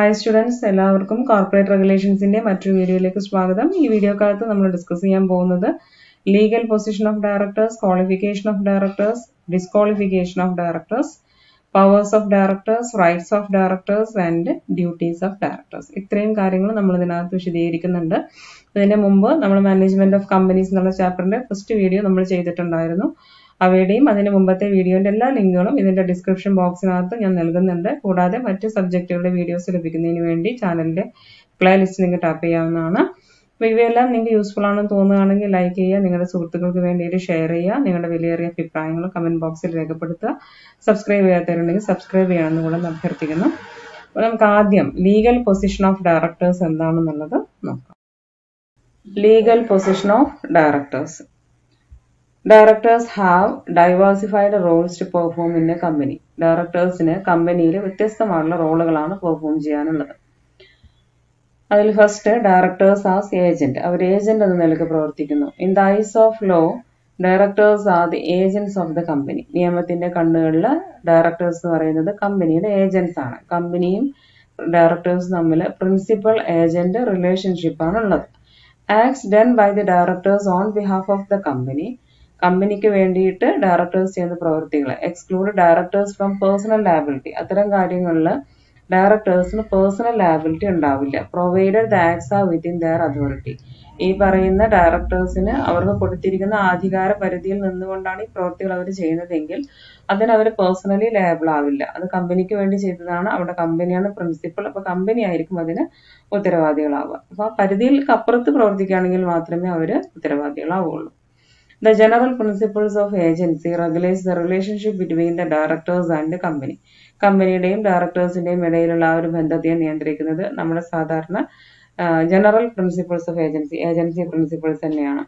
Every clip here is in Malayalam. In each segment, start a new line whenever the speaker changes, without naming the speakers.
ഹായ് സ്റ്റുഡൻസ് എല്ലാവർക്കും കോർപ്പറേറ്റ് റെഗുലേഷൻസിന്റെ മറ്റൊരു വീഡിയോയിലേക്ക് സ്വാഗതം. ഈ വീഡിയോ വീഡിയോക്കകത്ത് നമ്മൾ ഡിസ്കസ് ചെയ്യാൻ പോകുന്നത് legal position of directors qualification of directors disqualification of directors powers of directors rights of directors and duties of directors ഇത്രയും കാര്യങ്ങൾ നമ്മൾ ഇതിനകത്ത് വിശദീകരിക്കുന്നുണ്ട്. അതിന് മുമ്പ് നമ്മൾ മാനേജ്മെന്റ് ഓഫ് കമ്പനീസ് എന്നുള്ള ചാപ്റ്ററിന്റെ ഫസ്റ്റ് വീഡിയോ നമ്മൾ ചെയ്തിട്ടുണ്ടായിരുന്നു. അവയുടെയും അതിന് മുമ്പത്തെ വീഡിയോന്റെ എല്ലാ ലിങ്കുകളും ഇതിന്റെ ഡിസ്ക്രിപ്ഷൻ ബോക്സിനകത്ത് ഞാൻ നൽകുന്നുണ്ട്. കൂടാതെ മറ്റ് സബ്ജക്റ്റുകളുടെ വീഡിയോസ് ലഭിക്കുന്നതിന് വേണ്ടി ചാനലിന്റെ പ്ലേലിസ്റ്റ് നിങ്ങൾക്ക് ടാപ്പ് ചെയ്യാവുന്നതാണ്. അപ്പോൾ ഇവയെല്ലാം നിങ്ങൾക്ക് യൂസ്ഫുൾ ആണെന്ന് തോന്നുകയാണെങ്കിൽ ലൈക്ക് ചെയ്യുക നിങ്ങളുടെ സുഹൃത്തുക്കൾക്ക് വേണ്ടിയിട്ട് ഷെയർ ചെയ്യുക നിങ്ങളുടെ വിലയേറിയ അഭിപ്രായങ്ങൾ കമന്റ് ബോക്സിൽ രേഖപ്പെടുത്തുക. സബ്സ്ക്രൈബ് ചെയ്യാത്തവരുണ്ടെങ്കിൽ സബ്സ്ക്രൈബ് ചെയ്യണമെന്ന് കൂടെ അഭ്യർത്ഥിക്കുന്നു. അപ്പോൾ നമുക്ക് ആദ്യം ലീഗൽ പൊസിഷൻ ഓഫ് ഡയറക്ടേഴ്സ് എന്താണെന്നുള്ളത് നോക്കാം. Legal position of directors directors have diversified roles to perform in a company ഡയറക്ടേഴ്സിന് കമ്പനിയിൽ വ്യത്യസ്തമായുള്ള റോളുകളാണ് പെർഫോം ചെയ്യാനുള്ളത്. അതിൽ ഫസ്റ്റ് ഡയറക്ടേഴ്സ് ആസ് ഏജന്റ് അവർ ഏജന്റ് എന്ന നിലയ്ക്ക് പ്രവർത്തിക്കുന്നു. In the eyes of law directors are the agents of the company നിയമത്തിന്റെ കണ്ണുകളിൽ ഡയറക്ടേഴ്സ് എന്ന് പറയുന്നത് കമ്പനിയുടെ ഏജന്റ്സ് ആണ്. കമ്പനിയും ഡയറക്ടേഴ്സ് തമ്മിൽ പ്രിൻസിപ്പൽ ഏജന്റ് റിലേഷൻഷിപ്പ് ആണ് ഉള്ളത്. Acts done by the directors on behalf of the company കമ്പനിക്ക് വേണ്ടിയിട്ട് ഡയറക്ടേഴ്സ് ചെയ്യുന്ന പ്രവൃത്തികൾ exclude directors from personal liability അത്തരം കാര്യങ്ങളിൽ ഡയറക്ടേഴ്സിന് പേഴ്സണൽ ലാബിലിറ്റി ഉണ്ടാവില്ല. Provided the acts are within their authority ഈ പറയുന്ന ഡയറക്ടേഴ്സിന് അവർക്ക് കൊടുത്തിരിക്കുന്ന അധികാര പരിധിയിൽ നിന്നുകൊണ്ടാണ് ഈ പ്രവൃത്തികൾ അവർ ചെയ്യുന്നതെങ്കിൽ അതിന് അവർ പേഴ്സണലി ലേബിൾ ആവില്ല. അത് കമ്പനിക്ക് വേണ്ടി ചെയ്തതാണ് അവിടെ കമ്പനിയാണ് പ്രിൻസിപ്പൾ അപ്പൊ കമ്പനി ആയിരിക്കും അതിന് ഉത്തരവാദികളാവുക. അപ്പൊ ആ പരിധിയിൽ അപ്പുറത്ത് പ്രവർത്തിക്കുകയാണെങ്കിൽ മാത്രമേ അവർ ഉത്തരവാദികളാവുള്ളൂ The general principles of agency regulates the relationship between the directors and the company. കമ്പനിയുടെയും ഡയറക്ടേഴ്സിന്റെയും ഇടയിലുള്ള ആ ഒരു ബന്ധത്തെ നിയന്ത്രിക്കുന്നത് നമ്മുടെ സാധാരണ general principles of agency agency principles തന്നെയാണ്.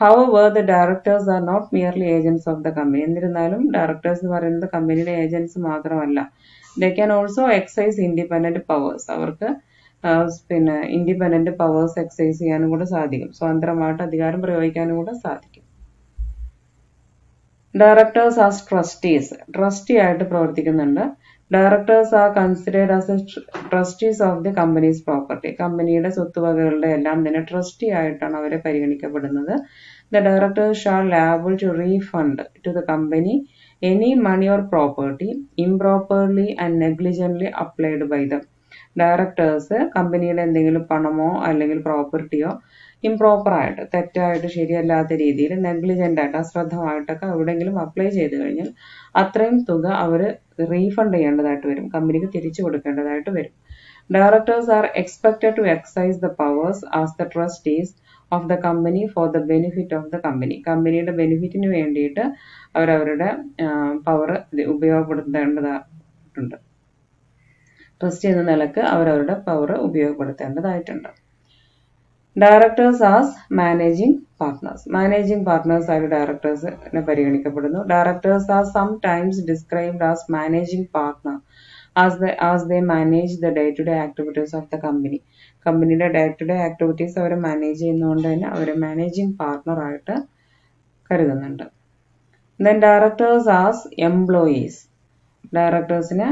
However the directors are not merely agents of the company എന്നിരുന്നാലും ഡയറക്ടേഴ്സ് എന്ന് പറയുന്നത് കമ്പനിയുടെ ഏജൻസ് മാത്രമല്ല. They can also exercise independent powers അവർക്ക് പിന്നെ ഇൻഡിപെൻഡന്റ് പവേഴ്സ് എക്സൈസ് ചെയ്യാനും കൂടെ സാധിക്കും. സ്വതന്ത്രമായിട്ട് അധികാരം പ്രയോഗിക്കാനും കൂടെ സാധിക്കും. ഡയറക്ടേഴ്സ് ആസ് ട്രസ്റ്റീസ് ട്രസ്റ്റി ആയിട്ട് പ്രവർത്തിക്കുന്നുണ്ട്. Directors are considered as a trustees of the company's property കമ്പനിയുടെ സ്വത്തുവകകളുടെ എല്ലാം തന്നെ ട്രസ്റ്റി ആയിട്ടാണ് അവരെ പരിഗണിക്കപ്പെടുന്നത്. The directors shall liable to refund to the company any money or property improperly and negligently applied by them directors കമ്പനിയുടെ എന്തെങ്കിലും പണമോ അല്ലെങ്കിൽ പ്രോപ്പർട്ടിയോ ഇംപ്രോപ്പറായിട്ട് തെറ്റായിട്ട് ശരിയല്ലാത്ത രീതിയിൽ നെഗ്ലിജന്റായിട്ട് അശ്രദ്ധമായിട്ടൊക്കെ എവിടെയെങ്കിലും അപ്ലൈ ചെയ്ത് കഴിഞ്ഞാൽ അത്രയും തുക അവർ റീഫണ്ട് ചെയ്യേണ്ടതായിട്ട് വരും. കമ്പനിക്ക് തിരിച്ചു കൊടുക്കേണ്ടതായിട്ട് വരും. Directors are expected to exercise the powers as the trustees of the company for the benefit of the company കമ്പനിയുടെ ബെനിഫിറ്റിന് വേണ്ടിയിട്ട് അവരവരുടെ പവർ ഉപയോഗപ്പെടുത്തേണ്ടതായിട്ടുണ്ട്. ട്രസ്റ്റ് എന്ന നിലയ്ക്ക് അവരവരുടെ power ഉപയോഗപ്പെടുത്തേണ്ടതായിട്ടുണ്ട്. Directors as managing partners managing partners ആയി ഡയറക്ടേഴ്സിനെ പരിഗണിക്കപ്പെടുന്നു. Directors are sometimes described as managing partner as the as they manage the day to day activities of the company കമ്പനിയുടെ ഡേ ടു ഡേ ആക്ടിവിറ്റീസ് അവർ മാനേജ് ചെയ്യുന്നതുകൊണ്ട് തന്നെ അവരെ മാനേജിംഗ് പാർട്ട്ണർ ആയിട്ട് കരുതുന്നുണ്ട്. ദെൻ ഡയറക്ടേഴ്സ് ആസ് എംപ്ലോയീസ് ഡയറക്ടേഴ്സിനെ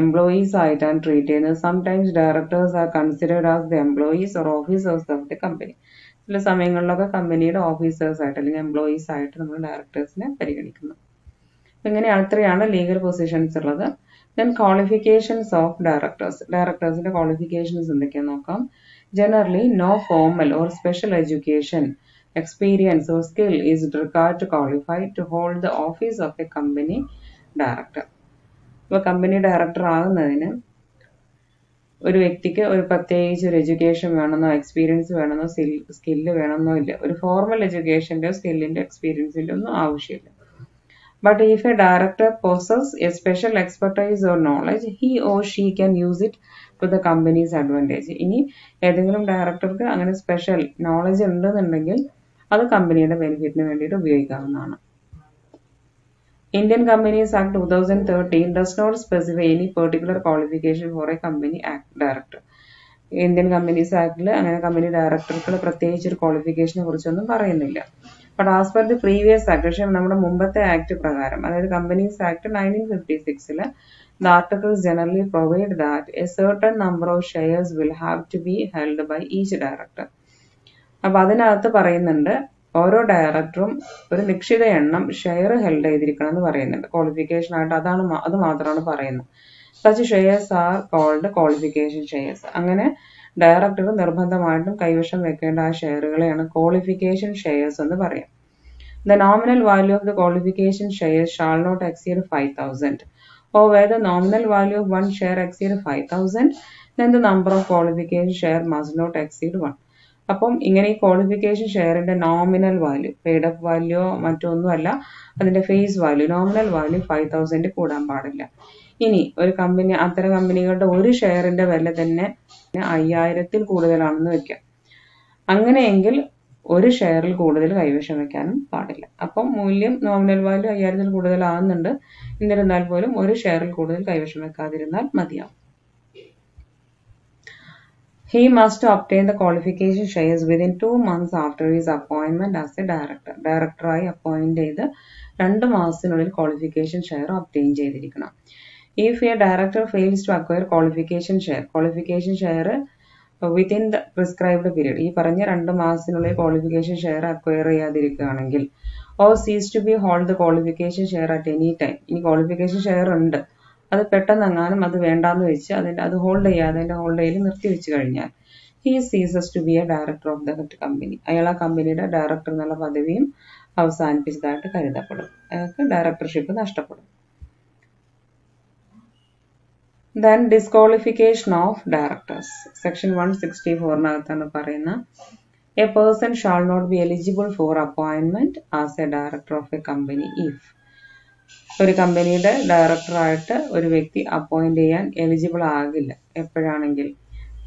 എംപ്ലോയീസ് ആയിട്ടാണ് ട്രീറ്റ് ചെയ്യുന്നത്. Sometimes directors are considered as the employees or officers of the company ചില സമയങ്ങളിലൊക്കെ കമ്പനിയുടെ ഓഫീസേഴ്സ് ആയിട്ട് അല്ലെങ്കിൽ എംപ്ലോയീസ് ആയിട്ട് നമ്മൾ ഡയറക്ടേഴ്സിനെ പരിഗണിക്കുന്നു. ഇങ്ങനെയാണ് ഇത്രയാണ് ലീഗൽ പൊസിഷൻസ് ഉള്ളത്. ദെൻ ക്വാളിഫിക്കേഷൻസ് ഓഫ് ഡയറക്ടേഴ്സ് ഡയറക്ടേഴ്സിന്റെ ക്വാളിഫിക്കേഷൻസ് എന്തൊക്കെയാന്ന് നോക്കാം. Generally no formal or special education experience or skill is required to qualify to hold the office of a company director ഇപ്പൊ കമ്പനി ഡയറക്ടർ ആകുന്നതിന് ഒരു വ്യക്തിക്ക് ഒരു പ്രത്യേകിച്ച് ഒരു എഡ്യൂക്കേഷൻ വേണമെന്നോ എക്സ്പീരിയൻസ് വേണമെന്നോ സ്കില്ല് വേണമെന്നോ ഇല്ല. ഒരു ഫോർമൽ എഡ്യൂക്കേഷന്റെയോ സ്കില്ലിന്റെ എക്സ്പീരിയൻസിന്റെ ഒന്നും ആവശ്യമില്ല. But if a director possess a special expertise or knowledge he or she can use it to the company's advantage ഇനി ഏതെങ്കിലും ഡയറക്ടർക്ക് അങ്ങനെ സ്പെഷ്യൽ നോളജ് ഉണ്ടെന്നുണ്ടെങ്കിൽ അത് കമ്പനിയുടെ ബെനിഫിറ്റിന് വേണ്ടിയിട്ട് ഉപയോഗിക്കാവുന്നതാണ്. Indian Companies Act 2013 does not specify any particular qualification for a company act director. Indian companies ആക്ടിൽ അങ്ങനെ കമ്പനി ഡയറക്ടർക്കുള്ള പ്രത്യേകിച്ച് ഒരു ക്വാളിഫിക്കേഷനെ കുറിച്ചൊന്നും പറയുന്നില്ല but as per the previous act പക്ഷേ നമ്മുടെ മുമ്പത്തെ ആക്ട് പ്രകാരം അതായത് കമ്പനീസ് ആക്ട് നയന്റീൻ ഫിഫ്റ്റി സിക്സിൽ The articles generally provide that a certain number of shares will have to be held by each director. അപ്പൊ അതിനകത്ത് പറയുന്നുണ്ട് ഓരോ ഡയറക്ടറും ഒരു നിശ്ചിത എണ്ണം ഷെയർ ഹെൽഡ് ചെയ്തിരിക്കണം എന്ന് പറയുന്നുണ്ട്. ക്വാളിഫിക്കേഷൻ ആയിട്ട് അതാണ് അത് മാത്രമാണ് പറയുന്നത്. Such shares are called qualification shares അങ്ങനെ ഡയറക്ടർ നിർബന്ധമായിട്ടും കൈവശം വെക്കേണ്ട ആ ഷെയറുകളെയാണ് ക്വാളിഫിക്കേഷൻ ഷെയർസ് എന്ന് പറയാം. The The nominal value of the qualification not shall not exceed 5000 or where the nominal value of one share exceed 5000 then the number of qualification share must not exceed 1 അപ്പം ഇങ്ങനെ ഈ qualification ഷെയറിന്റെ nominal value paid up value മറ്റൊന്നുമല്ല അതിന്റെ face value nominal value five thousand കൂടാൻ പാടില്ല. ഇനി ഒരു കമ്പനി അത്തരം കമ്പനികളുടെ ഒരു ഷെയറിന്റെ വില തന്നെ അയ്യായിരത്തിൽ കൂടുതലാണെന്ന് വെക്കാം. അങ്ങനെയെങ്കിൽ ഒരു ഷെയറിൽ കൂടുതൽ കൈവശം വെക്കാനും പാടില്ല. അപ്പം മൂല്യം നോമിനൽ വാല്യൂ അയ്യായിരത്തിൽ കൂടുതലാകുന്നുണ്ട്. എന്നിരുന്നാൽ പോലും ഒരു ഷെയറിൽ കൂടുതൽ കൈവശം വെക്കാതിരുന്നാൽ മതിയാവും. He must obtain the qualification shares within two months after his appointment as a director. ഡയറക്ടറായി അപ്പോയിന്റ് ചെയ്ത് രണ്ട് മാസത്തിനുള്ളിൽ ക്വാളിഫിക്കേഷൻ ഷെയർ ഒബ്റ്റെയിൻ ചെയ്തിരിക്കണം. If a director fails to acquire qualification share qualification share within the prescribed period ഈ പറഞ്ഞ രണ്ട് മാസത്തിനുള്ളിൽ qualification share acquire ചെയ്യാതിരിക്കുകയാണെങ്കിൽ or ceases to be hold the qualification share at any time ഇനി ക്വാളിഫിക്കേഷൻ ഷെയർ ഉണ്ട്. അത് പെട്ടെന്ന് എങ്ങാനും അത് വേണ്ടാന്ന് വെച്ച് അതിന്റെ അത് ഹോൾഡ് ചെയ്യാതെ അതിന്റെ ഹോൾഡ് ചെയ്ത് നിർത്തിവെച്ച് കഴിഞ്ഞാൽ he ceases to be a director of the company അയാൾ ആ കമ്പനിയുടെ ഡയറക്ടർ എന്നുള്ള പദവിയും അവസാനിപ്പിച്ചതായിട്ട് കരുതപ്പെടും. അയാൾക്ക് ഡയറക്ടർഷിപ്പ് നഷ്ടപ്പെടും. Then disqualification of directors section one sixty ഫോറിനകത്താണ് പറയുന്ന a person shall not be eligible for appointment as a director of a company if ഒരു കമ്പനിയുടെ ഡയറക്ടറായിട്ട് ഒരു വ്യക്തി അപ്പോയിന്റ് ചെയ്യാൻ എലിജിബിൾ ആകില്ല എപ്പോഴാണെങ്കിൽ.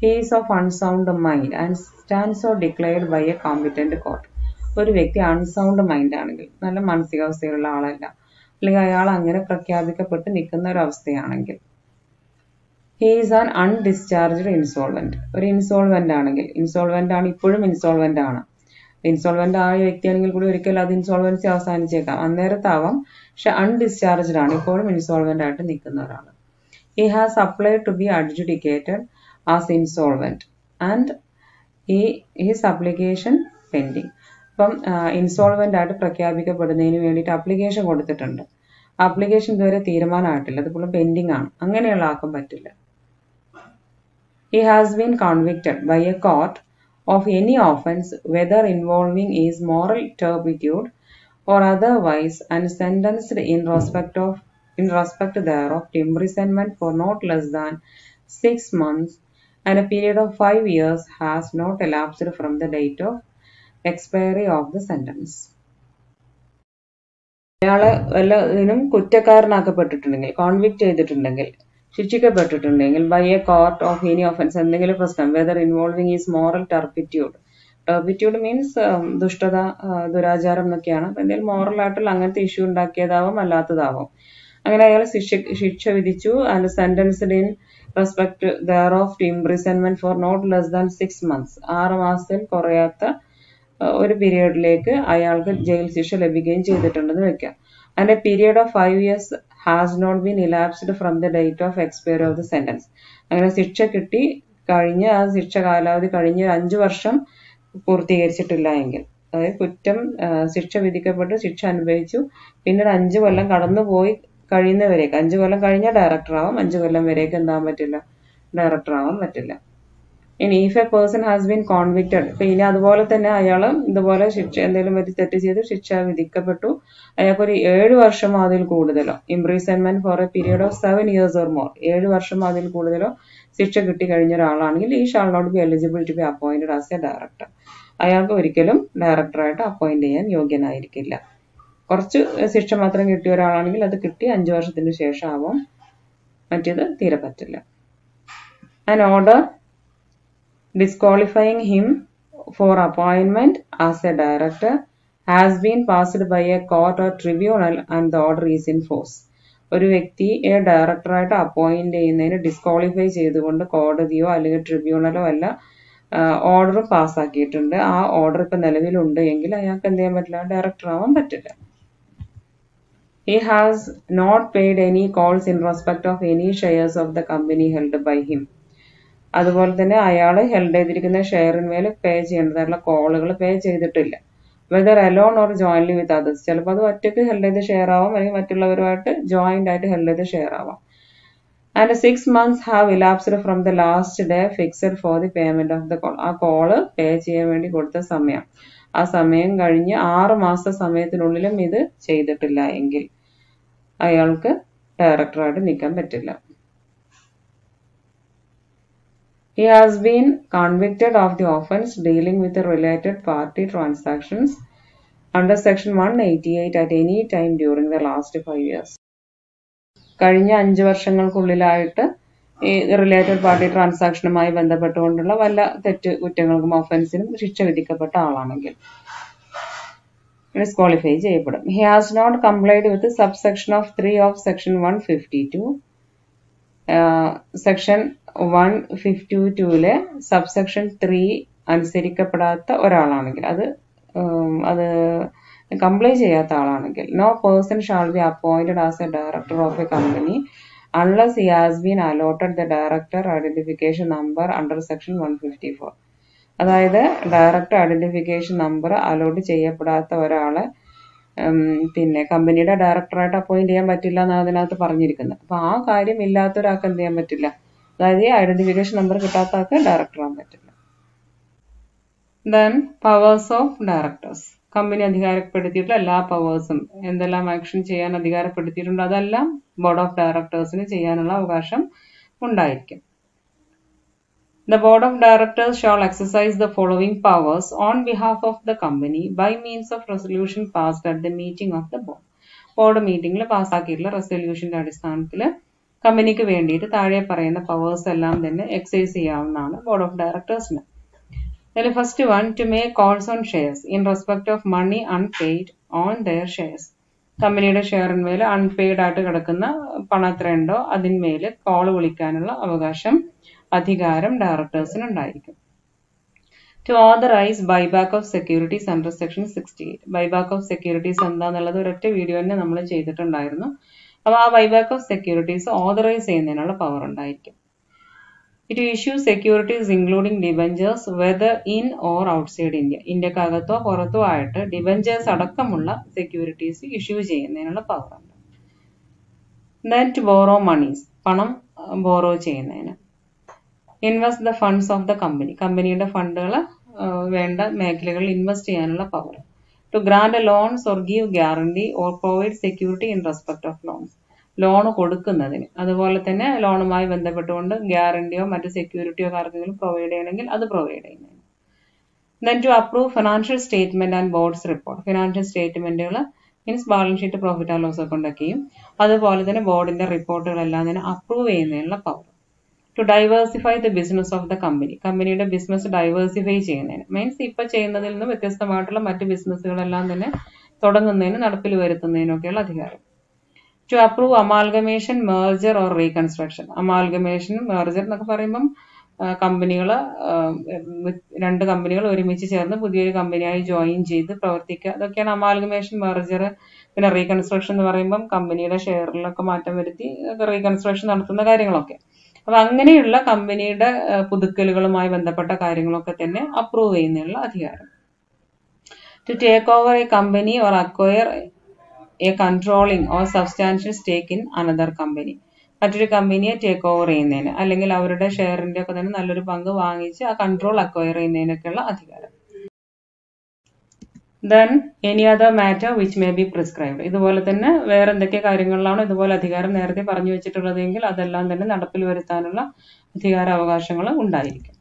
He's of unsound mind and stands or declared by a competent court ഒരു വ്യക്തി അൺസൗണ്ട് മൈൻഡ് ആണെങ്കിൽ നല്ല മാനസികാവസ്ഥയിലുള്ള ആളല്ല. അല്ലെങ്കിൽ അയാൾ അങ്ങനെ പ്രഖ്യാപിക്കപ്പെട്ട് നിൽക്കുന്ന ഒരു അവസ്ഥയാണെങ്കിൽ. ഹീസ് ആൻ അൺഡിസ്ചാർജ്ഡ് ഇൻസോൾവെന്റ് ഒരു ഇൻസോൾവെന്റ് ആണെങ്കിൽ ഇൻസോൾവെന്റ് ആണ് ഇപ്പോഴും ഇൻസോൾവെന്റ് ആണ്. ഇൻസോൾവെന്റ് ആയ വ്യക്തിയാണെങ്കിൽ കൂടി ഒരിക്കലും അത് ഇൻസോൾവൻസി അവസാനിച്ചേക്കാം. അന്നേരത്താവാം പക്ഷെ അൺഡിസ്ചാർജ്ഡ് ആണ്. ഇപ്പോഴും ഇൻസോൾവെന്റ് ആയിട്ട് നിൽക്കുന്ന ഒരാൾ he has applied to be adjudicated as insolvent and ഈ ഹിസ് അപ്ലിക്കേഷൻ പെൻഡിങ് അപ്പം ഇൻസോൾവെന്റ് ആയിട്ട് പ്രഖ്യാപിക്കപ്പെടുന്നതിന് വേണ്ടിയിട്ട് അപ്ലിക്കേഷൻ കൊടുത്തിട്ടുണ്ട്. അപ്ലിക്കേഷൻ ഇതുവരെ തീരുമാനമായിട്ടില്ല. അതിപ്പോഴും പെൻഡിങ് ആണ്. അങ്ങനെയുള്ള ആക്കാൻ പറ്റില്ല. He has been convicted by a court of any offence whether involving is moral turpitude or otherwise, and sentenced in respect of in respect thereof to imprisonment for not less than six months, and a period of five years has not elapsed from the date of expiry of the sentence. അയാളെ വല്ലതിനും കുറ്റക്കാരനാക്കപ്പെട്ടിട്ടുണ്ടെങ്കിൽ കോൺവിക്ട് ചെയ്തിട്ടുണ്ടെങ്കിൽ ശിക്ഷിക്കപ്പെട്ടിട്ടുണ്ടെങ്കിൽ by a court of any offence എന്തെങ്കിലും പ്രശ്നം whether involving is moral turpitude turpitude means ദുഷ്ടത ദുരാചാരം എന്നൊക്കെയാണ്. അപ്പൊ എന്തെങ്കിലും മോറൽ ആയിട്ടുള്ള അങ്ങനത്തെ ഇഷ്യൂ ഉണ്ടാക്കിയതാവാം അല്ലാത്തതാവാം. അങ്ങനെ അയാൾ ശിക്ഷ ശിക്ഷ വിധിച്ചു. And sentenced in respect there of imprisonment for not less than six months ആറ് മാസത്തിൽ കുറയാത്ത ഒരു പീരീഡിലേക്ക് അയാൾക്ക് ജയിൽ ശിക്ഷ ലഭിക്കുകയും ചെയ്തിട്ടുണ്ടെന്ന് വെക്കാം. അതിന്റെ period of five years has not been elapsed from the date of expire of the sentence അങ്ങനെ ശിക്ഷ കിട്ടി കഴിഞ്ഞ് ആ ശിക്ഷ കാലാവധി കഴിഞ്ഞ് അഞ്ചു വർഷം പൂർത്തീകരിച്ചിട്ടില്ല എങ്കിൽ അതായത് കുറ്റം ശിക്ഷ വിധിക്കപ്പെട്ട് ശിക്ഷ അനുഭവിച്ചു. പിന്നീട് അഞ്ച് കൊല്ലം കടന്നുപോയി കഴിയുന്നവരേക്ക് അഞ്ചു കൊല്ലം കഴിഞ്ഞാൽ ഡയറക്ടറാവാം അഞ്ചു കൊല്ലം വരേക്ക് എന്താൻ പറ്റില്ല? ഡയറക്ടർ ആവാൻ പറ്റില്ല. ഇനി if a person has been convicted ഇപ്പൊ ഇനി അതുപോലെ തന്നെ അയാൾ ഇതുപോലെ ശിക്ഷ എന്തെങ്കിലും പറ്റി തെറ്റ് ചെയ്ത് ശിക്ഷ വിധിക്കപ്പെട്ടു. അയാൾക്കൊരു ഏഴ് വർഷം അതിൽ കൂടുതലോ imprisonment for a period of seven years or more ഏഴ് വർഷം അതിൽ കൂടുതലോ ശിക്ഷ കിട്ടി കഴിഞ്ഞ ഒരാളാണെങ്കിൽ ഈ shall not be eligible to be appointed as a director അയാൾക്ക് ഒരിക്കലും ഡയറക്ടറായിട്ട് അപ്പോയിന്റ് ചെയ്യാൻ യോഗ്യനായിരിക്കില്ല. കുറച്ച് ശിക്ഷ മാത്രം കിട്ടിയ ഒരാളാണെങ്കിൽ അത് കിട്ടി അഞ്ചു വർഷത്തിന് ശേഷം ആവും മറ്റേത് തീരെ പറ്റില്ല. An order disqualifying him for appointment as a director has been passed by a court or tribunal and the order is in force. ഒരു വ്യക്തിയെ ഡയറക്ടറായിട്ട് അപ്പോയിന്റ് ചെയ്യുന്നതിന് ഡിസ്ക്വാളിഫൈ ചെയ്തുകൊണ്ട് കോടതിയോ അല്ലെങ്കിൽ ട്രിബ്യൂണലോ അല്ല ഓർഡർ പാസ്സാക്കിയിട്ടുണ്ട്. ആ ഓർഡർ ഇപ്പൊ നിലവിലുണ്ട് എങ്കിൽ അയാൾക്ക് എന്ത് ചെയ്യാൻ പറ്റില്ല? ഡയറക്ടർ ആവാൻ പറ്റില്ല. He has not paid any calls in respect of any shares of the company held by him. അതുപോലെ തന്നെ അയാൾ ഹെൽഡ് ചെയ്തിരിക്കുന്ന ഷെയറിന്മേൽ പേ ചെയ്യേണ്ടതായിട്ടുള്ള കോളുകൾ പേ ചെയ്തിട്ടില്ല. Whether alone or jointly with others ചിലപ്പോൾ അത് ഒറ്റയ്ക്ക് ഹെൽഡ് ചെയ്ത ഷെയർ ആവാം അല്ലെങ്കിൽ മറ്റുള്ളവരുമായിട്ട് ജോയിന്റ് ആയിട്ട് ഹെൽഡ് ചെയ്ത ഷെയർ ആവാം. And six months have elapsed from the last day fixed for the payment of the call ആ കോൾ പേ ചെയ്യാൻ വേണ്ടി കൊടുത്ത സമയം. ആ സമയം കഴിഞ്ഞ് ആറ് മാസ സമയത്തിനുള്ളിലും ഇത് ചെയ്തിട്ടില്ല എങ്കിൽ അയാൾക്ക് ഡയറക്ടറായിട്ട് നിൽക്കാൻ പറ്റില്ല. He has been been convicted of the offense dealing with the related party transactions under section 188 at any time during the last five years. കഴിഞ്ഞ അഞ്ച് വർഷങ്ങൾക്കുള്ളിലായിട്ട് ഈ റിലേറ്റഡ് പാർട്ടി ട്രാൻസാക്ഷനുമായി ബന്ധപ്പെട്ടുകൊണ്ടുള്ള വല്ല തെറ്റ് കുറ്റങ്ങൾക്കും ഒഫൻസിനും ശിക്ഷ വിധിക്കപ്പെട്ട ആളാണെങ്കിൽ ഡിസ്ക്വാളിഫൈ ചെയ്യപ്പെടും. He has not complied with subsection of three of section one fifty two section one fifty ടുവിലെ sub section three അനുസരിക്കപ്പെടാത്ത ഒരാളാണെങ്കിൽ അത് അത് കംപ്ലൈ ചെയ്യാത്ത ആളാണെങ്കിൽ. No person shall be appointed as a director of a company unless he has been allotted the director identification number under section one fifty four അതായത് ഡയറക്ടർ ഐഡന്റിഫിക്കേഷൻ നമ്പർ അലോട്ട് ചെയ്യപ്പെടാത്ത ഒരാളെ പിന്നെ കമ്പനിയുടെ ഡയറക്ടറായിട്ട് അപ്പോയിന്റ് ചെയ്യാൻ പറ്റില്ല എന്നാണ് അതിനകത്ത് പറഞ്ഞിരിക്കുന്നത്. അപ്പൊ ആ കാര്യം ഇല്ലാത്ത ഒരാൾക്ക് എന്ത് ചെയ്യാൻ പറ്റില്ല? അതായത് ഈ ഐഡന്റിഫിക്കേഷൻ നമ്പർ കിട്ടാത്ത ആൾക്ക് ഡയറക്ടർ ആവാൻ പറ്റില്ല. Then powers of directors company അധികാരപ്പെടുത്തിയിട്ടുള്ള എല്ലാ പവേഴ്സും എന്തെല്ലാം ആക്ഷൻ ചെയ്യാൻ അധികാരപ്പെടുത്തിയിട്ടുണ്ട് അതെല്ലാം ബോർഡ് ഓഫ് ഡയറക്ടേഴ്സിന് ചെയ്യാനുള്ള അവകാശം ഉണ്ടായിരിക്കും The board of directors shall exercise the following powers on behalf of the company by means of resolution passed at the meeting of the board. Board മീറ്റിംഗിൽ പാസ്സാക്കിയിട്ടുള്ള റെസൊല്യൂഷന്റെ അടിസ്ഥാനത്തിൽ കമ്പനിക്ക് വേണ്ടിയിട്ട് താഴെ പറയുന്ന പവേഴ്സ് എല്ലാം തന്നെ എക്സൈസ് ചെയ്യാവുന്നതാണ് ബോർഡ് ഓഫ് ഡയറക്ടേഴ്സിന് അതിൽ first one to make calls on shares in respect of money unpaid on their shares കമ്പനിയുടെ ഷെയറിന്മേൽ അൺപെയ്ഡ് ആയിട്ട് കിടക്കുന്ന പണം എത്രയുണ്ടോ അതിന്മേൽ കോൾ വിളിക്കാനുള്ള അവകാശം അധികാരം ഡയറക്ടേഴ്സിന് ഉണ്ടായിരിക്കും. To authorise buyback of securities under section sixty eight buyback of securities എന്താന്നുള്ളത് ഒരൊറ്റ വീഡിയോ തന്നെ നമ്മൾ ചെയ്തിട്ടുണ്ടായിരുന്നു. അപ്പോൾ ആ ബൈബാക്ക് ഓഫ് സെക്യൂരിറ്റീസ് ഓതറൈസ് ചെയ്യുന്നതിനുള്ള പവർ ഉണ്ടായിരിക്കും. It issue securities including debentures whether in or outside India ഇന്ത്യക്കകത്തോ പുറത്തോ ആയിട്ട് ഡിബഞ്ചേഴ്സ് അടക്കമുള്ള സെക്യൂരിറ്റീസ് ഇഷ്യൂ ചെയ്യുന്നതിനുള്ള പവർ നെറ്റ് ബോറോ മണീസ് പണം ബോറോ ചെയ്യുന്നതിന്. Invest the funds of the company കമ്പനിയുടെ ഫണ്ടുകൾ വേണ്ട മേഖലകളിൽ ഇൻവെസ്റ്റ് ചെയ്യാനുള്ള power to grant loans or give guarantee or provide security in respect of loans loan കൊടുക്കുന്നതിന്. അതുപോലെ തന്നെ ലോണുമായി ബന്ധപ്പെട്ടുകൊണ്ട് ഗ്യാരണ്ടിയോ മറ്റ് സെക്യൂരിറ്റിയോ ആർക്കെങ്കിലും പ്രൊവൈഡ് ചെയ്യണമെങ്കിൽ അത് പ്രൊവൈഡ് ചെയ്യുന്നതിന്. Then to approve financial statement and board's report financial സ്റ്റേറ്റ്മെന്റുകൾ means balance sheet profit and loss account ഒക്കെയും. അതുപോലെ തന്നെ ബോർഡിന്റെ റിപ്പോർട്ടുകളെല്ലാം തന്നെ അപ്രൂവ് ചെയ്യുന്നതിനുള്ള power to diversify the business of the company കമ്പനിയുടെ ബിസിനസ് ഡൈവേഴ്സിഫൈ ചെയ്യുന്നതിന്. മീൻസ് ഇപ്പൊ ചെയ്യുന്നതിൽ നിന്ന് വ്യത്യസ്തമായിട്ടുള്ള മറ്റ് ബിസിനസ്സുകളെല്ലാം തന്നെ തുടങ്ങുന്നതിന് നടപ്പിൽ വരുത്തുന്നതിനൊക്കെയുള്ള അധികാരം. To approve amalgamation merger or reconstruction amalgamation merger എന്നൊക്കെ പറയുമ്പം കമ്പനികൾ രണ്ട് കമ്പനികൾ ഒരുമിച്ച് ചേർന്ന് പുതിയൊരു കമ്പനിയായി ജോയിൻ ചെയ്ത് പ്രവർത്തിക്കുക. അതൊക്കെയാണ് അമാൽഗമേഷൻ മെർജർ പിന്നെ റീകൺസ്ട്രക്ഷൻ എന്ന് പറയുമ്പം കമ്പനിയുടെ ഷെയറിലൊക്കെ മാറ്റം വരുത്തി റീകൺസ്ട്രക്ഷൻ നടത്തുന്ന കാര്യങ്ങളൊക്കെ. അപ്പൊ അങ്ങനെയുള്ള കമ്പനിയുടെ പുതുക്കലുകളുമായി ബന്ധപ്പെട്ട കാര്യങ്ങളൊക്കെ തന്നെ അപ്രൂവ് ചെയ്യുന്നതിനുള്ള അധികാരം. To take over a company or acquire a controlling or substantial stake in another company മറ്റൊരു കമ്പനിയെ ടേക്ക് ഓവർ ചെയ്യുന്നതിന് അല്ലെങ്കിൽ അവരുടെ ഷെയറിന്റെ ഒക്കെ തന്നെ നല്ലൊരു പങ്ക് വാങ്ങിച്ച് ആ കൺട്രോൾ അക്വയർ ചെയ്യുന്നതിനൊക്കെയുള്ള അധികാരം. Then any other matter which may be prescribed ഇതുപോലെ തന്നെ വേറെ എന്തൊക്കെ കാര്യങ്ങളിലാണ് ഇതുപോലെ അധികാരം നേരത്തെ പറഞ്ഞു വെച്ചിട്ടുള്ളതെങ്കിൽ അതെല്ലാം തന്നെ നടപ്പിൽ വരുത്താനുള്ള അധികാര അവകാശങ്ങൾ ഉണ്ടായിരിക്കും.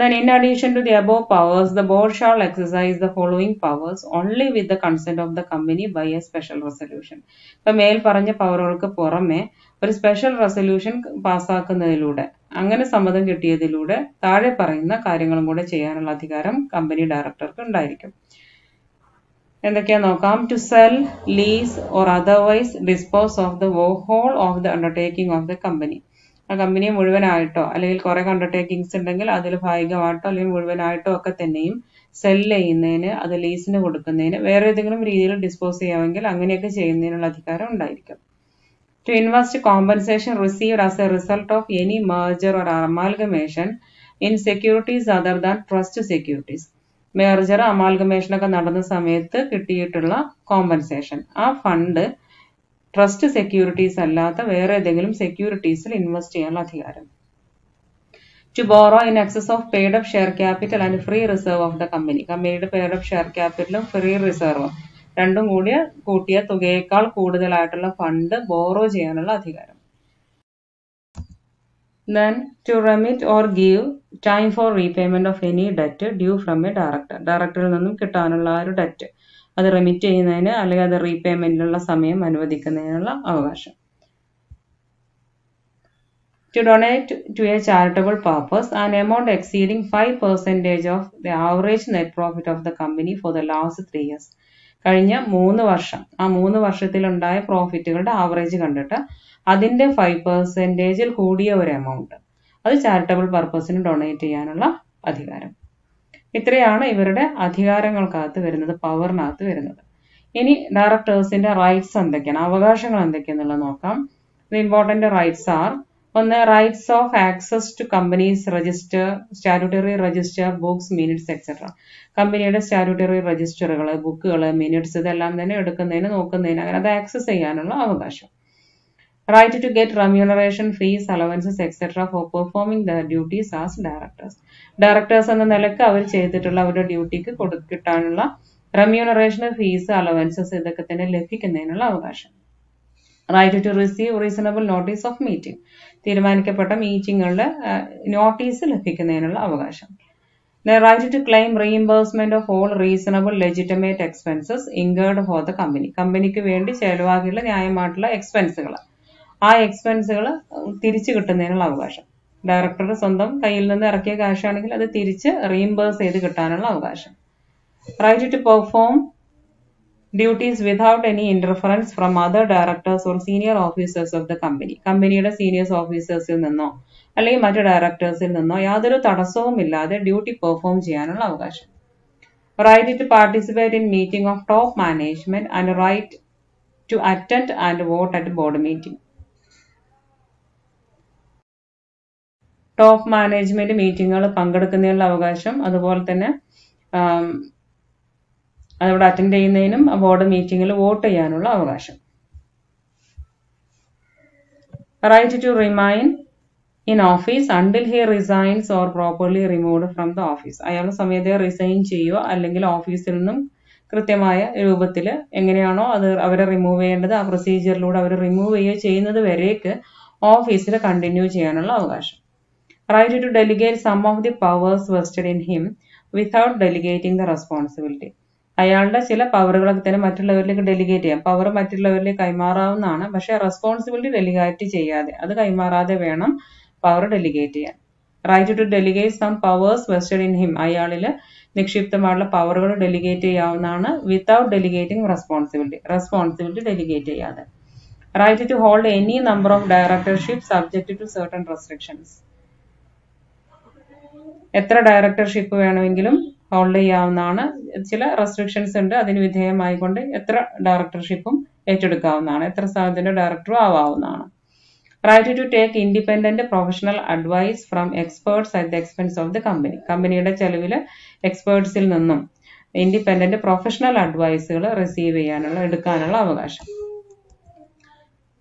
Then in addition to the above powers, the board shall exercise the following powers only with the consent of the company by a special resolution. ഇപ്പൊ മേൽ പറഞ്ഞ പവറുകൾക്ക് പുറമെ ഒരു സ്പെഷ്യൽ റെസൊല്യൂഷൻ പാസ്സാക്കുന്നതിലൂടെ അങ്ങനെ സമ്മതം കിട്ടിയതിലൂടെ താഴെ പറയുന്ന കാര്യങ്ങളും കൂടെ ചെയ്യാനുള്ള അധികാരം കമ്പനി ഡയറക്ടർക്ക് ഉണ്ടായിരിക്കും. എന്തൊക്കെയാ നോക്കാം? To sell lease or otherwise dispose of the whole of the undertaking of the company ആ കമ്പനിയെ മുഴുവനായിട്ടോ അല്ലെങ്കിൽ കുറെ അണ്ടർടേക്കിങ്സ് ഉണ്ടെങ്കിൽ അതിൽ ഭാഗികമായിട്ടോ അല്ലെങ്കിൽ മുഴുവനായിട്ടോ ഒക്കെ തന്നെയും സെൽ ചെയ്യുന്നതിന് അത് ലീസിന് കൊടുക്കുന്നതിന് വേറെ ഏതെങ്കിലും രീതിയിൽ ഡിസ്പോസ് ചെയ്യാമെങ്കിൽ അങ്ങനെയൊക്കെ ചെയ്യുന്നതിനുള്ള അധികാരം ഉണ്ടായിരിക്കും. To invest compensation received as a result of any merger or amalgamation in securities other than trust securities merger amalgamation ഒക്കെ നടന്ന സമയത്ത് കിട്ടിയിട്ടുള്ള കോമ്പൻസേഷൻ ആ ഫണ്ട് ട്രസ്റ്റ് സെക്യൂരിറ്റീസ് അല്ലാത്ത വേറെ ഏതെങ്കിലും സെക്യൂരിറ്റീസിൽ ഇൻവെസ്റ്റ് ചെയ്യാനുള്ള അധികാരം. To borrow in excess of paid up share capital and free reserve of the company കമ്പനിയുടെ പെയ്ഡ് അപ്പ് ഷെയർ ക്യാപിറ്റലും ഫ്രീ റിസർവും രണ്ടും കൂടി കൂട്ടിയ തുകയേക്കാൾ കൂടുതലായിട്ടുള്ള ഫണ്ട് ബോറോ ചെയ്യാനുള്ള അധികാരം. Then to remit or give time for repayment of any debt due from a director ഡയറക്ടറിൽ നിന്നും കിട്ടാനുള്ള ആ ഒരു ഡെറ്റ് അത് റെമിറ്റ് ചെയ്യുന്നതിന് അല്ലെങ്കിൽ അത് റീപേയ്മെന്റിനുള്ള സമയം അനുവദിക്കുന്നതിനുള്ള അവകാശം. To donate to a charitable purpose an amount exceeding 5 percentage of the average net profit of the company for the last three years കഴിഞ്ഞ മൂന്ന് വർഷം. ആ മൂന്ന് വർഷത്തിലുണ്ടായ പ്രോഫിറ്റുകളുടെ ആവറേജ് കണ്ടിട്ട് അതിന്റെ ഫൈവ് പെർസെന്റേജിൽ കൂടിയ ഒരു എമൗണ്ട് അത് ചാരിറ്റബിൾ പർപ്പസിന് ഡൊണേറ്റ് ചെയ്യാനുള്ള അധികാരം. ഇത്രയാണ് ഇവരുടെ അധികാരങ്ങൾക്കകത്ത് വരുന്നത് പവറിനകത്ത് വരുന്നത്. ഇനി ഡയറക്ടേഴ്സിന്റെ റൈറ്റ്സ് എന്തൊക്കെയാണ്? അവകാശങ്ങൾ എന്തൊക്കെയാണെന്നുള്ളത് നോക്കാം. ദ ഇമ്പോർട്ടന്റ് റൈറ്റ്സ് ആർ ഒന്ന് rights of access to companies register statutory register books minutes etcetera കമ്പനിയുടെ സ്റ്റാറ്റ്യൂട്ടറി രജിസ്റ്ററുകൾ ബുക്കുകൾ മിനിറ്റ്സ് ഇതെല്ലാം തന്നെ എടുക്കുന്നതിന് നോക്കുന്നതിന് അങ്ങനെ അത് ആക്സസ് ചെയ്യാനുള്ള അവകാശം. Right to get remuneration fees allowances etcetera for performing the duties as directors directors എന്ന നിലയ്ക്ക് അവർ ചെയ്തിട്ടുള്ള അവരുടെ ഡ്യൂട്ടിക്ക് കൊടു കിട്ടാനുള്ള റെമ്യൂണറേഷൻ ഫീസ് അലവൻസസ് ഇതൊക്കെ തന്നെ ലഭിക്കുന്നതിനുള്ള അവകാശം. Right to receive reasonable notice of meeting തീരുമാനിക്കപ്പെട്ട മീറ്റിങ്ങുകളുടെ നോട്ടീസ് ലഭിക്കുന്നതിനുള്ള അവകാശം. Right to claim reimbursement of all reasonable legitimate expenses incurred for the company കമ്പനിക്ക് വേണ്ടി ചെലവാക്കിയുള്ള ന്യായമായിട്ടുള്ള എക്സ്പെൻസുകൾ ആ എക്സ്പെൻസുകൾ തിരിച്ചു കിട്ടുന്നതിനുള്ള അവകാശം. ഡയറക്ടർ സ്വന്തം കയ്യിൽ നിന്ന് ഇറക്കിയ കാശ് ആണെങ്കിൽ അത് തിരിച്ച് റീഇംബേഴ്സ് ചെയ്ത് കിട്ടാനുള്ള അവകാശം. Right to perform duties without any interference from other directors or senior officers of the company കമ്പനിയുടെ സീനിയേഴ്സ് ഓഫീസേഴ്സിൽ നിന്നോ അല്ലെങ്കിൽ മറ്റു ഡയറക്ടേഴ്സിൽ നിന്നോ യാതൊരു തടസ്സവും ഇല്ലാതെ ഡ്യൂട്ടി പെർഫോം ചെയ്യാനുള്ള അവകാശം. Right to participate in meeting of top management and right to attend and vote at board meeting top management മീറ്റിങ്ങുകൾ പങ്കെടുക്കുന്നതിനുള്ള അവകാശം അതുപോലെ തന്നെ അതവിടെ അറ്റൻഡ് ചെയ്യുന്നതിനും ബോർഡ് മീറ്റിങ്ങിൽ വോട്ട് ചെയ്യാനുള്ള അവകാശം. Right to remain in office until he resigns or properly removed from the office അയാളുടെ സമയത്തെ റിസൈൻ ചെയ്യുക അല്ലെങ്കിൽ ഓഫീസിൽ നിന്നും കൃത്യമായ രൂപത്തിൽ എങ്ങനെയാണോ അത് അവരെ റിമൂവ് ചെയ്യേണ്ടത് ആ പ്രൊസീജിയറിലൂടെ അവർ റിമൂവ് ചെയ്യുക ചെയ്യുന്നത് വരേക്ക് ഓഫീസിൽ കണ്ടിന്യൂ ചെയ്യാനുള്ള അവകാശം. Right to delegate some of the powers vested in him without delegating the responsibility അയാളുടെ ചില പവറുകളൊക്കെ തന്നെ മറ്റുള്ളവരിലേക്ക് ഡെലിഗേറ്റ് ചെയ്യാം. പവർ മറ്റുള്ളവരിലേക്ക് കൈമാറാവുന്നതാണ്. പക്ഷെ റെസ്പോൺസിബിലിറ്റി ഡെലിഗേറ്റ് ചെയ്യാതെ അത് കൈമാറാതെ വേണം പവർ ഡെലിഗേറ്റ് ചെയ്യാൻ. Right to delegate some powers vested in him അയാളിൽ നിക്ഷിപ്തമായിട്ടുള്ള പവറുകൾ ഡെലിഗേറ്റ് ചെയ്യാവുന്നതാണ് without delegating responsibility responsibility delegate ചെയ്യാതെ. Right to hold any number of directorship subject to certain restrictions എത്ര ഡയറക്ടർഷിപ്പ് വേണമെങ്കിലും ഹോൾഡ് ചെയ്യാവുന്നതാണ്. ചില റെസ്ട്രിക്ഷൻസ് ഉണ്ട്. അതിന് വിധേയമായിക്കൊണ്ട് എത്ര ഡയറക്ടർഷിപ്പും ഏറ്റെടുക്കാവുന്നതാണ്. എത്ര സ്ഥാനത്തിന്റെ ഡയറക്ടറും ആവാവുന്നതാണ്. Right to take independent professional advice from experts at the expense of the company കമ്പനിയുടെ ചെലവിൽ എക്സ്പേർട്സിൽ നിന്നും ഇൻഡിപെൻഡന്റ് പ്രൊഫഷണൽ അഡ്വൈസുകൾ റിസീവ് ചെയ്യാനുള്ള എടുക്കാനുള്ള അവകാശം.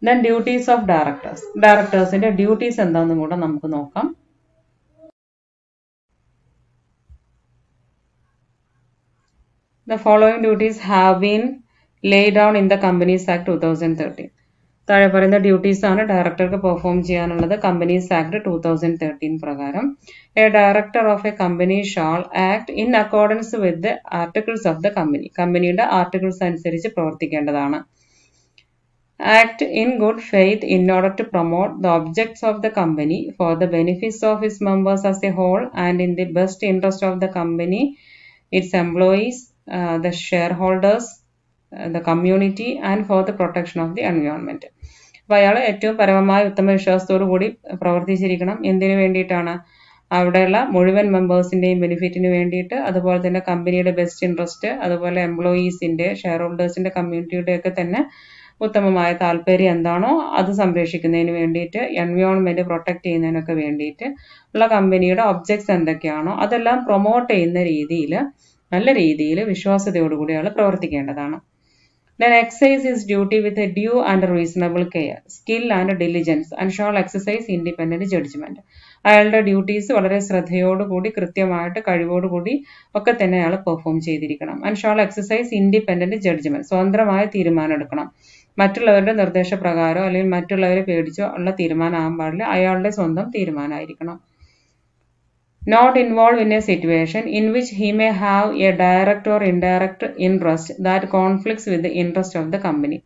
ദെൻ ഡ്യൂട്ടീസ് ഓഫ് ഡയറക്ടേഴ്സ് ഡയറക്ടേഴ്സിന്റെ ഡ്യൂട്ടീസ് എന്താണെന്നും കൂടെ നമുക്ക് നോക്കാം. The following duties have been laid down in the Companies Act 2013. താഴെ പറയുന്ന ഡ്യൂട്ടീസ് ആണ് ഡയറക്ടർക്ക് പെർഫോം ചെയ്യാനുള്ളത് companies act two thousand thirteen പ്രകാരം. A director of a company shall act in accordance with the articles of the company കമ്പനിയുടെ ആർട്ടിക്കിൾസ് അനുസരിച്ച് പ്രവർത്തിക്കേണ്ടതാണ്. Act in good faith in order to promote the objects of the company for the benefits of his members as a whole and in the best interest of the company its employees the shareholders, holders the community, and for the protection of the environment. അപ്പോൾ അയാൾ ഏറ്റവും പരമമായ ഉത്തമ വിശ്വാസത്തോടു കൂടി പ്രവർത്തിച്ചിരിക്കണം എന്തിനു വേണ്ടിയിട്ടാണ് അവിടെയുള്ള മുഴുവൻ മെമ്പേഴ്സിന്റെയും ബെനിഫിറ്റിന് വേണ്ടിയിട്ട് അതുപോലെ തന്നെ കമ്പനിയുടെ ബെസ്റ്റ് ഇൻട്രസ്റ്റ് അതുപോലെ എംപ്ലോയീസിന്റെ ഷെയർ ഹോൾഡേഴ്സിന്റെ കമ്മ്യൂണിറ്റിയുടെയൊക്കെ തന്നെ ഉത്തമമായ താല്പര്യം എന്താണോ അത് സംരക്ഷിക്കുന്നതിന് വേണ്ടിയിട്ട് എൻവയോൺമെന്റ് പ്രൊട്ടക്ട് ചെയ്യുന്നതിനൊക്കെ വേണ്ടിയിട്ട് ഉള്ള കമ്പനിയുടെ ഒബ്ജക്ട്സ് എന്തൊക്കെയാണോ അതെല്ലാം പ്രൊമോട്ട് ചെയ്യുന്ന രീതിയിൽ നല്ല രീതിയിൽ വിശ്വാസ്യതയോടുകൂടി അയാൾ പ്രവർത്തിക്കേണ്ടതാണ്. Then exercise his duty with due and reasonable care skill and diligence and shall exercise independent judgment അയാളുടെ ഡ്യൂട്ടീസ് വളരെ ശ്രദ്ധയോടുകൂടി കൃത്യമായിട്ട് കഴിവോടുകൂടി ഒക്കെ തന്നെ അയാൾ പെർഫോം ചെയ്തിരിക്കണം. And shall exercise independent judgment സ്വതന്ത്രമായ തീരുമാനം എടുക്കണം. മറ്റുള്ളവരുടെ നിർദ്ദേശപ്രകാരോ അല്ലെങ്കിൽ മറ്റുള്ളവരെ പേടിച്ചോ ഉള്ള തീരുമാനമാകാൻ പാടില്ല. അയാളുടെ സ്വന്തം തീരുമാനമായിരിക്കണം. Not involved in a situation in which he may have a direct or indirect interest that conflicts with the interest of the company.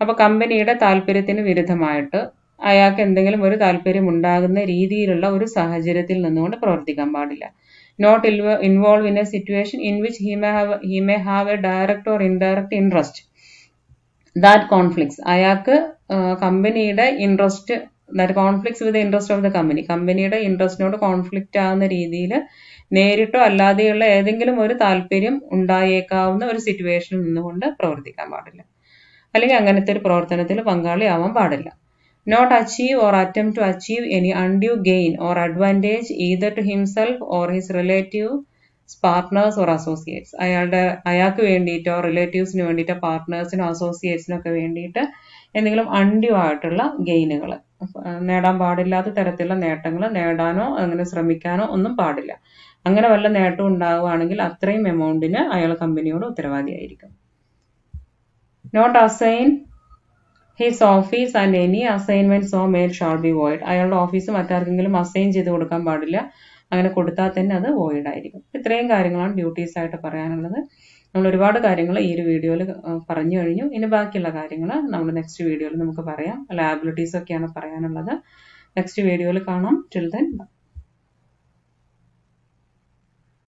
അപ്പോൾ കമ്പനിയുടെ താല്പര്യത്തിന് വിരുദ്ധമായിട്ട് അയാൾക്ക് എന്തെങ്കിലും ഒരു താല്പര്യം ഉണ്ടാകുന്ന രീതിയിലുള്ള ഒരു സാഹചര്യത്തിൽ നിന്നുകൊണ്ട് പ്രവർത്തിക്കാൻ പാടില്ല not involve in a situation in which he may have he may have a direct or indirect interest that conflicts അയാൾക്ക് കമ്പനിയുടെ interest that conflicts with interest of the company കമ്പനിയുടെ ഇൻട്രസ്റ്റിനോട് കോൺഫ്ലിക്റ്റ് ആവുന്ന രീതിയിൽ നേരിട്ടോ അല്ലാതെയുള്ള ഏതെങ്കിലും ഒരു താല്പര്യം ഉണ്ടായേക്കാവുന്ന ഒരു സിറ്റുവേഷനിൽ നിന്നുകൊണ്ട് പ്രവർത്തിക്കാൻ പാടില്ല. അല്ലെങ്കിൽ അങ്ങനത്തെ ഒരു പ്രവർത്തനത്തിൽ പങ്കാളിയാവാൻ പാടില്ല. Not achieve or attempt to achieve any undue gain or advantage either to himself or his relative partners or associates അയാളുടെ അയാൾക്ക് വേണ്ടിയിട്ടോ റിലേറ്റീവ്സിന് വേണ്ടിയിട്ടോ പാർട്ട്നേഴ്സിനോ അസോസിയേറ്റ്സിനോ ഒക്കെ വേണ്ടിയിട്ട് എന്തെങ്കിലും അൺഡ്യൂ ആയിട്ടുള്ള ഗെയിനുകൾ നേടാൻ പാടില്ലാത്ത തരത്തിലുള്ള നേട്ടങ്ങൾ നേടാനോ അങ്ങനെ ശ്രമിക്കാനോ ഒന്നും പാടില്ല. അങ്ങനെ വല്ല നേട്ടം ഉണ്ടാവുകയാണെങ്കിൽ അത്രയും എമൗണ്ടിന് അയാൾ കമ്പനിയോട് ഉത്തരവാദിയായിരിക്കും. Not assign his office and any assignments so made shall be void അയാളുടെ ഓഫീസ് മറ്റാർക്കെങ്കിലും അസൈൻ ചെയ്ത് കൊടുക്കാൻ പാടില്ല. അങ്ങനെ കൊടുത്താൽ തന്നെ അത് വോയിഡ് ആയിരിക്കും. ഇത്രയും കാര്യങ്ങളാണ് ഡ്യൂട്ടീസ് ആയിട്ട് പറയാനുള്ളത്. നമ്മൾ ഒരുപാട് കാര്യങ്ങൾ ഈ ഒരു വീഡിയോയിൽ പറഞ്ഞു കഴിഞ്ഞു. ഇനി ബാക്കിയുള്ള കാര്യങ്ങൾ നമ്മൾ നെക്സ്റ്റ് വീഡിയോയിൽ നമുക്ക് പറയാം. ലാബിലിറ്റീസ് ഒക്കെയാണ് പറയാനുള്ളത്. നെക്സ്റ്റ് വീഡിയോയിൽ കാണാം. Till then